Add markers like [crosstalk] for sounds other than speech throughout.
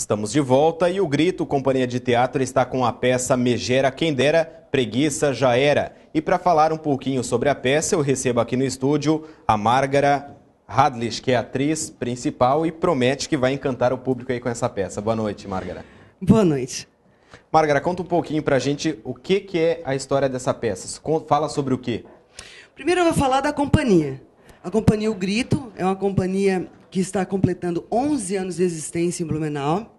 Estamos de volta e o Grito, companhia de teatro, está com a peça Megera Quem Dera, Preguiça Já Era. E para falar um pouquinho sobre a peça, eu recebo aqui no estúdio a Márgara Hadlish, que é a atriz principal e promete que vai encantar o público aí com essa peça. Boa noite, Márgara. Boa noite. Márgara, conta um pouquinho para a gente o que, que é a história dessa peça. Fala sobre o quê? Primeiro eu vou falar da companhia. A companhia O Grito é uma companhia que está completando 11 anos de existência em Blumenau.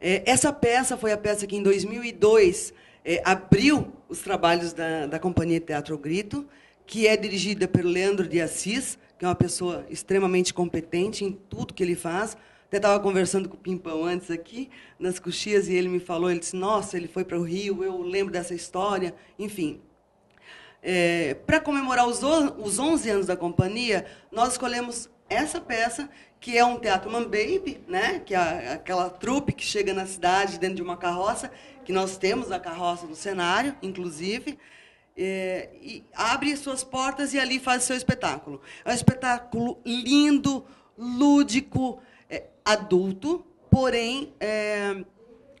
É, essa peça foi a peça que, em 2002, é, abriu os trabalhos da, da Companhia Teatro Grito, que é dirigida pelo Leandro de Assis, que é uma pessoa extremamente competente em tudo que ele faz. Até estava conversando com o Pimpão antes aqui, nas coxias, e ele me falou, ele disse, nossa, ele foi para o Rio, eu lembro dessa história, enfim. É, para comemorar os, os 11 anos da companhia, nós escolhemos essa peça, que é um teatro man baby, né? que é aquela trupe que chega na cidade dentro de uma carroça, que nós temos a carroça no cenário, inclusive, é, e abre suas portas e ali faz seu espetáculo. É um espetáculo lindo, lúdico, é, adulto, porém é,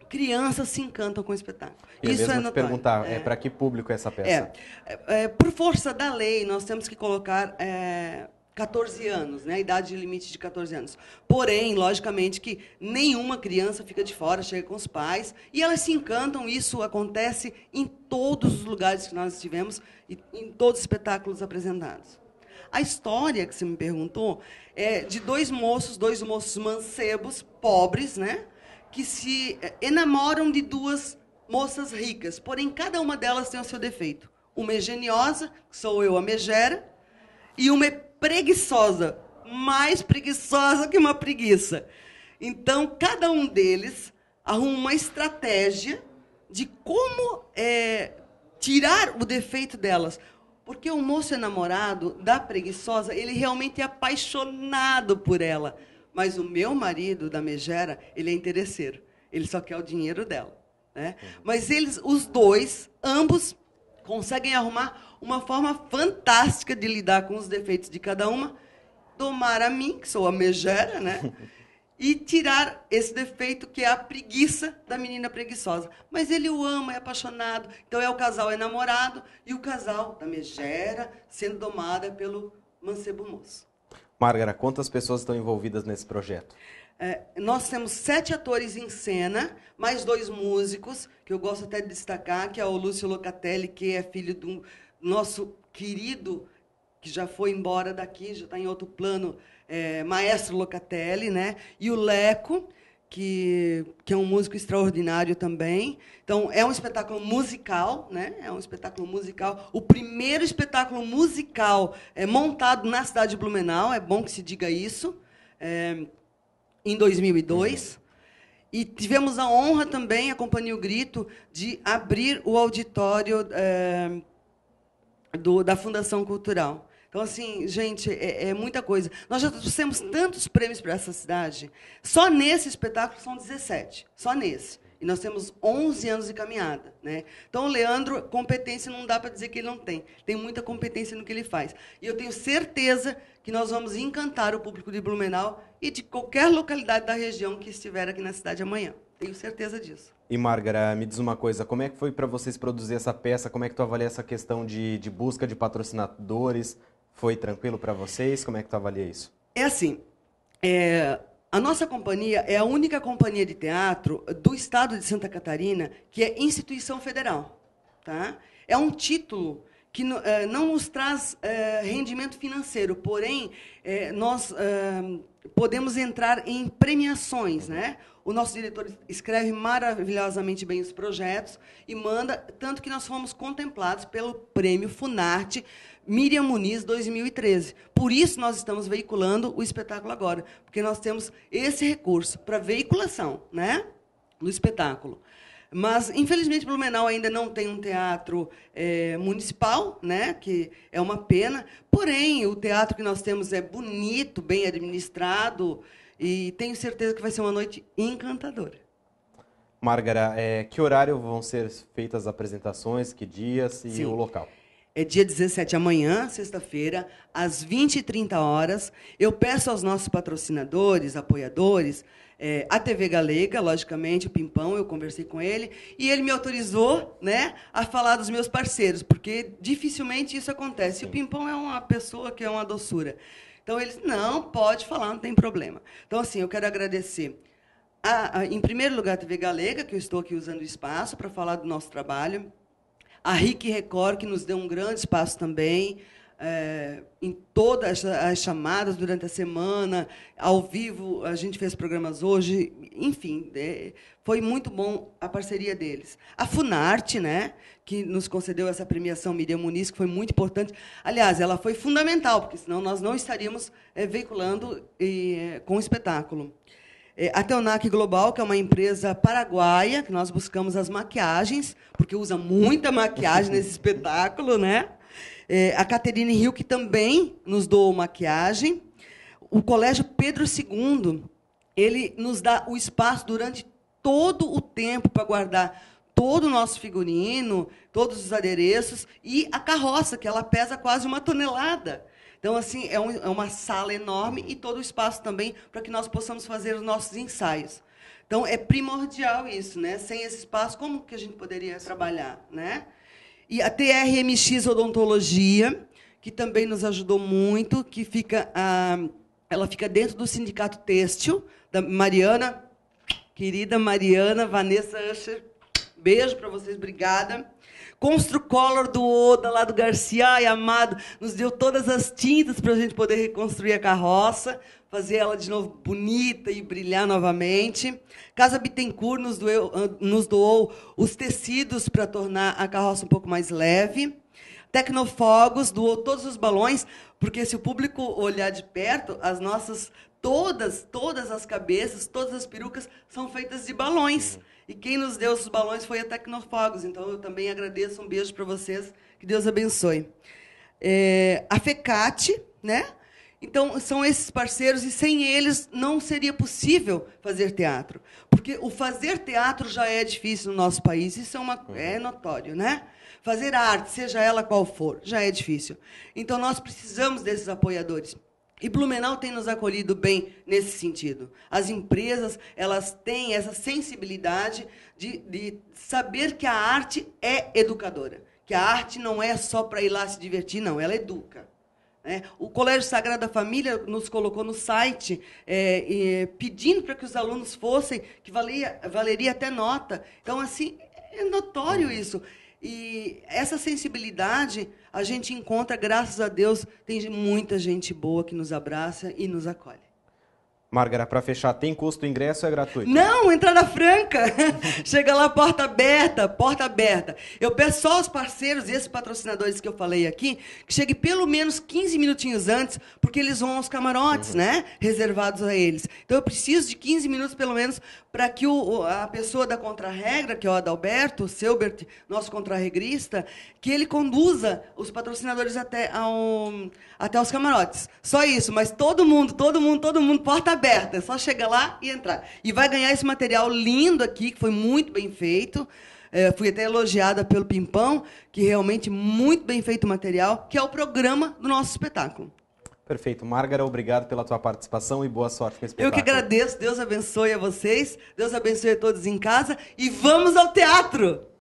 crianças se encantam com o espetáculo. Eu Isso é te perguntar, é, é para que público é essa peça? É, é, é, por força da lei, nós temos que colocar é, 14 anos, né? a idade limite de 14 anos. Porém, logicamente que nenhuma criança fica de fora, chega com os pais, e elas se encantam, isso acontece em todos os lugares que nós estivemos, e em todos os espetáculos apresentados. A história que você me perguntou é de dois moços, dois moços mancebos, pobres, né? que se eh, enamoram de duas moças ricas, porém cada uma delas tem o seu defeito. Uma é geniosa, sou eu, a megera, e uma é preguiçosa, mais preguiçosa que uma preguiça. Então, cada um deles arruma uma estratégia de como é, tirar o defeito delas. Porque o moço enamorado da preguiçosa, ele realmente é apaixonado por ela. Mas o meu marido, da megera, ele é interesseiro. Ele só quer o dinheiro dela. Né? Mas eles, os dois, ambos, conseguem arrumar uma forma fantástica de lidar com os defeitos de cada uma, domar a mim, que sou a megera, né? [laughs] e tirar esse defeito que é a preguiça da menina preguiçosa. Mas ele o ama, é apaixonado. Então é o casal enamorado e o casal da megera sendo domada pelo mancebo moço. Márgara, quantas pessoas estão envolvidas nesse projeto? É, nós temos sete atores em cena, mais dois músicos, que eu gosto até de destacar, que é o Lúcio Locatelli, que é filho de um, nosso querido, que já foi embora daqui, já está em outro plano, é, Maestro Locatelli, né? e o Leco, que, que é um músico extraordinário também. Então, é um espetáculo musical, né? É um espetáculo musical. O primeiro espetáculo musical é montado na cidade de Blumenau, é bom que se diga isso, é, em 2002. E tivemos a honra também, a Companhia o Grito, de abrir o auditório é, do, da Fundação Cultural. Então, assim, gente, é, é, muita coisa. Nós já trouxemos tantos prêmios para essa cidade. Só nesse espetáculo são 17. Só nesse. E nós temos 11 anos de caminhada. Né? Então, o Leandro, competência não dá para dizer que ele não tem. Tem muita competência no que ele faz. E eu tenho certeza que nós vamos encantar o público de Blumenau e de qualquer localidade da região que estiver aqui na cidade amanhã. Tenho certeza disso. E, Márgara, me diz uma coisa, como é que foi para vocês produzir essa peça? Como é que tu avalia essa questão de, de busca de patrocinadores? Foi tranquilo para vocês? Como é que tu avalia isso? É assim, é, a nossa companhia é a única companhia de teatro do estado de Santa Catarina que é instituição federal. Tá? É um título que é, não nos traz é, rendimento financeiro, porém, é, nós podemos entrar em premiações. Né? O nosso diretor escreve maravilhosamente bem os projetos e manda, tanto que nós fomos contemplados pelo prêmio Funarte Miriam Muniz 2013. Por isso nós estamos veiculando o espetáculo agora, porque nós temos esse recurso para veiculação, né, no espetáculo. Mas, infelizmente, Blumenau ainda não tem um teatro é, municipal, né? que é uma pena. Porém, o teatro que nós temos é bonito, bem administrado, e tenho certeza que vai ser uma noite encantadora. Márgara, é, que horário vão ser feitas as apresentações, que dias e Sim. o local? É dia 17, amanhã, sexta-feira, às 20h30 horas. Eu peço aos nossos patrocinadores, apoiadores, é, a TV Galega, logicamente, o Pimpão, eu conversei com ele, e ele me autorizou né, a falar dos meus parceiros, porque dificilmente isso acontece. E o Pimpão é uma pessoa que é uma doçura. Então, eles, não, pode falar, não tem problema. Então, assim, eu quero agradecer, a, a, em primeiro lugar, a TV Galega, que eu estou aqui usando o espaço para falar do nosso trabalho, a RIC Record, que nos deu um grande espaço também, é, em todas as chamadas durante a semana, ao vivo, a gente fez programas hoje, enfim, é, foi muito bom a parceria deles. A Funarte, né, que nos concedeu essa premiação Miriam Muniz, que foi muito importante. Aliás, ela foi fundamental, porque senão nós não estaríamos é, veiculando e, com o espetáculo. É, a Teonac Global, que é uma empresa paraguaia, que nós buscamos as maquiagens, porque usa muita maquiagem nesse espetáculo, né? É, a Caterine Rio, que também nos doou maquiagem. O Colégio Pedro II, ele nos dá o espaço durante todo o tempo para guardar todo o nosso figurino, todos os adereços e a carroça, que ela pesa quase uma tonelada. Então, assim, é, um, é uma sala enorme e todo o espaço também para que nós possamos fazer os nossos ensaios. Então, é primordial isso, né? Sem esse espaço, como que a gente poderia trabalhar, né? E a TRMX Odontologia, que também nos ajudou muito, que fica, ah, ela fica dentro do Sindicato Têxtil, da Mariana, querida Mariana Vanessa Usher, beijo para vocês, obrigada. Construcolor do Oda, lá do Garcia, ai, amado, nos deu todas as tintas para a gente poder reconstruir a carroça, fazer ela de novo bonita e brilhar novamente. Casa Bittencourt nos doou, nos doou os tecidos para tornar a carroça um pouco mais leve. Tecnofogos doou todos os balões, porque se o público olhar de perto, as nossas todas, todas as cabeças, todas as perucas são feitas de balões. E quem nos deu esses balões foi a Tecnofogos. Então, eu também agradeço. Um beijo para vocês. Que Deus abençoe. É, a FECAT, né? Então, são esses parceiros, e sem eles não seria possível fazer teatro. Porque o fazer teatro já é difícil no nosso país, isso é, uma, é notório, né? Fazer arte, seja ela qual for, já é difícil. Então, nós precisamos desses apoiadores. E Blumenau tem nos acolhido bem nesse sentido. As empresas elas têm essa sensibilidade de, de saber que a arte é educadora, que a arte não é só para ir lá se divertir, não, ela educa. Né? O Colégio Sagrada Família nos colocou no site é, é, pedindo para que os alunos fossem, que valia, valeria até nota. Então, assim, é notório isso. E essa sensibilidade a gente encontra, graças a Deus, tem muita gente boa que nos abraça e nos acolhe. Márgara, para fechar, tem custo o ingresso ou é gratuito? Não, entrada franca. [laughs] Chega lá, porta aberta, porta aberta. Eu peço só aos parceiros e esses patrocinadores que eu falei aqui, que chegue pelo menos 15 minutinhos antes, porque eles vão aos camarotes, uhum. né? Reservados a eles. Então eu preciso de 15 minutos, pelo menos, para que o, a pessoa da contrarregra, que é o Adalberto, Selbert, nosso contrarregrista, que ele conduza os patrocinadores até, até os camarotes. Só isso, mas todo mundo, todo mundo, todo mundo, porta aberta. É só chegar lá e entrar. E vai ganhar esse material lindo aqui, que foi muito bem feito. É, fui até elogiada pelo Pimpão, que realmente muito bem feito o material, que é o programa do nosso espetáculo. Perfeito. Márgara, obrigado pela tua participação e boa sorte com esse. Eu que agradeço. Deus abençoe a vocês. Deus abençoe a todos em casa. E vamos ao teatro!